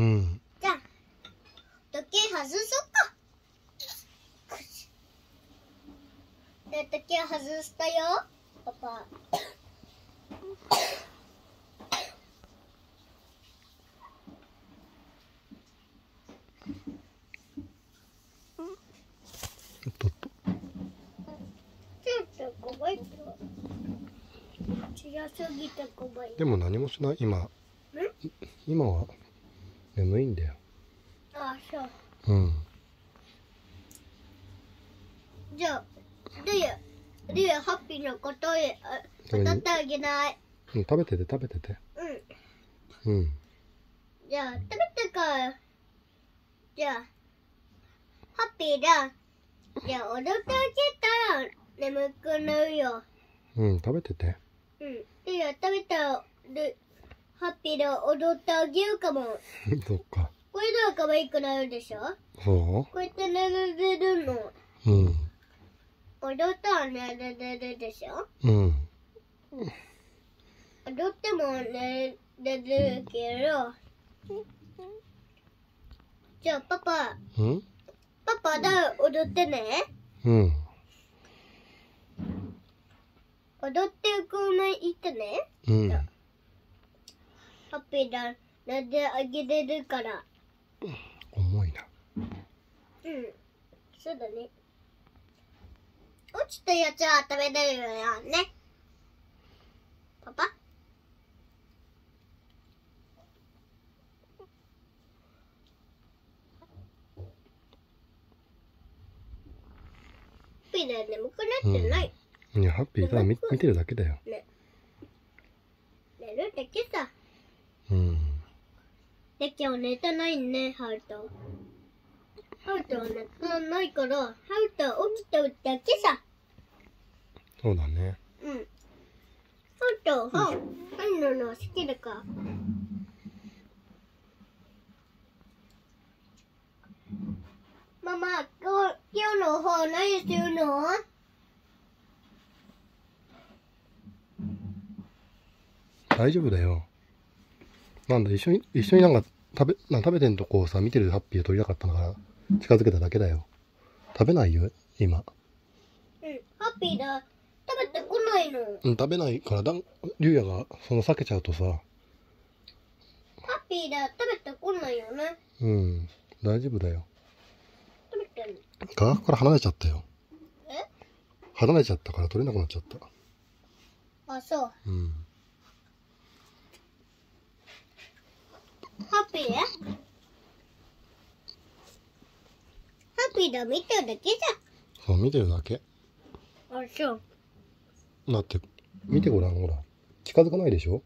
うん。じゃあ、時計外そっか。で、時計外したよ。パパ。でも何もしない今。今は眠いんだよ。あ、そう。うん。じゃあ、リリハッピーのことへ、あ渡ってあげない。うん食べてて食べてて。うん。うん。じゃあ、食べてから。じゃあ、ハッピーだ。じゃあ、踊ってあげたら眠くなるよ。うん、食べてて。うん。では、食べたら、で、ハッピーで踊ってあげるかも。そっか。これなら可愛くなるでしょ？そこうやって寝れるの。ううん。踊ったら寝れるでしょ？うん。踊っても寝れるけど。じゃあ、パパ、うん？パパだ、踊ってね。うん。踊ってる子もい？てね。うん。ハッピーだ、寝てあげれるから。重いな。うん。そうだね。落ちたやつは食べれるよね。パパ？ハッピーだよ眠くなってない？いや、ハッピーただ見見てるだけだよ。ね。寝るだけさ。うん。で、今日寝てないね、ハウト。ハウトは寝てないから、ハウトは起きてるだけさ。そうだね。うん。ハウトは、本のの好きだから。ママ、今日今日の方何するの？大丈夫だよ。なんだ、一緒に、一緒になんか食べ、な食べてんとこをさ、見てるハッピーを撮りたかったのから、近づけただけだよ。食べないよ、今。うん、ハッピーだ。食べてこないの。うん、食べないから、だん、竜也が、その避けちゃうとさ、ハッピーだ。食べてこないよね。うん、大丈夫だよ。食べてんの。画角から離れちゃったよ。え？離れちゃったから撮れなくなっちゃった。あ、そう。うん。ハッピーハッピーだ、見てるだけじそう、見てるだけ？あ、そう。だって、見てごらん、ほら。近づかないでしょ？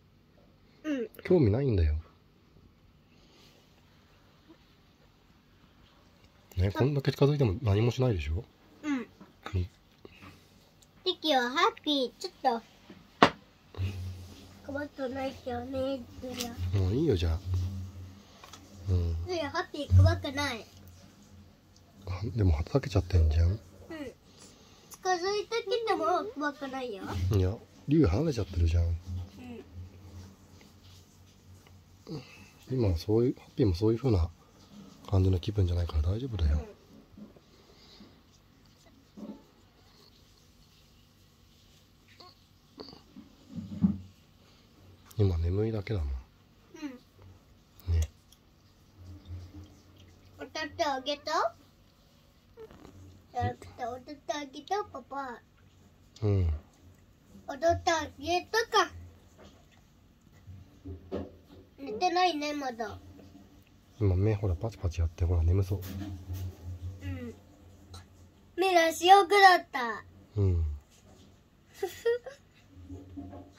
うん。興味ないんだよ。ね、こんだけ近づいても何もしないでしょ？うん。うんテキはハッピー、ちょっと。怖くないけどね。もういいよ、じゃあ。うんずや、ハッピー怖くない。あ。でも、避けちゃってんじゃん。うん。近づいてきても怖くないよ。いや、竜離れちゃってるじゃん。うん。今はそういう、ハッピーもそういう風な感じの気分じゃないから大丈夫だよ。今眠いだけだもん。うん。ね。踊ってあげた？踊ってあげた？パパ。うん。踊ってあげたか。寝てないね、まだ。今目ほらパチパチやってほら眠そう。うん。目が白くなった。うん。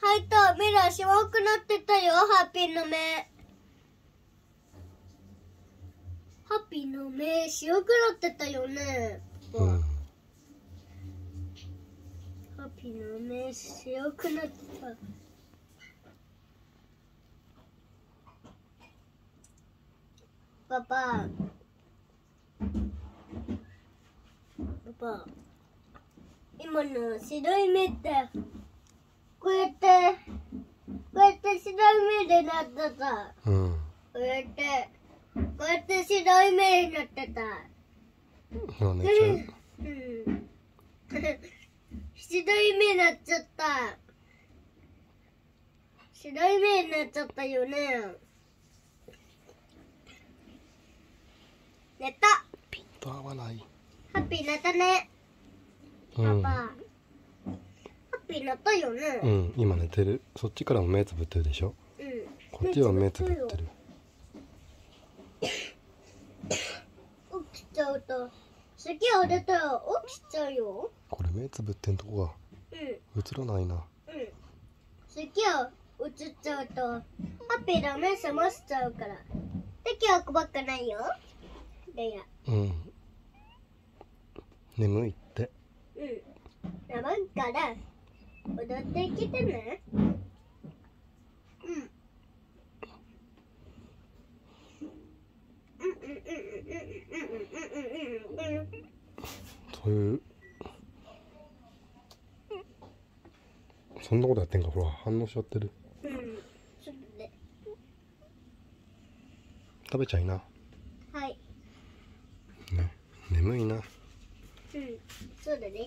はいと、目が白くなってたよ、ハッピーの目。ハッピーの目、白くなってたよね。うん。ハッピーの目、白くなってた。パパ。パパ。今の白い目って、こうやって、こうやって白い目でなったさ。うん。こうやって、こうやって白い目になってた。ほら寝ちゃううん。白い目になっちゃった。白い目になっちゃったよね。寝た。ピント合わないハッピー寝たね。うんパパ。ハッピー寝たよね。うん今寝てるそっちからも目つぶってるでしょ？うん。こっちは目つぶってる起きちゃうと、次当てたら起きちゃうよ。これ目つぶってんとこうん。が映らないなうん。次は映っちゃうと、ハッピーが目覚ましちゃうから。で、今日怖くないよ。でや。うん眠いってうん。生いから、踊ってきてね。いうそんなことやってんか？ほら反応しちゃってるうん。食べちゃいなはい。ね眠いなうん。そうだね。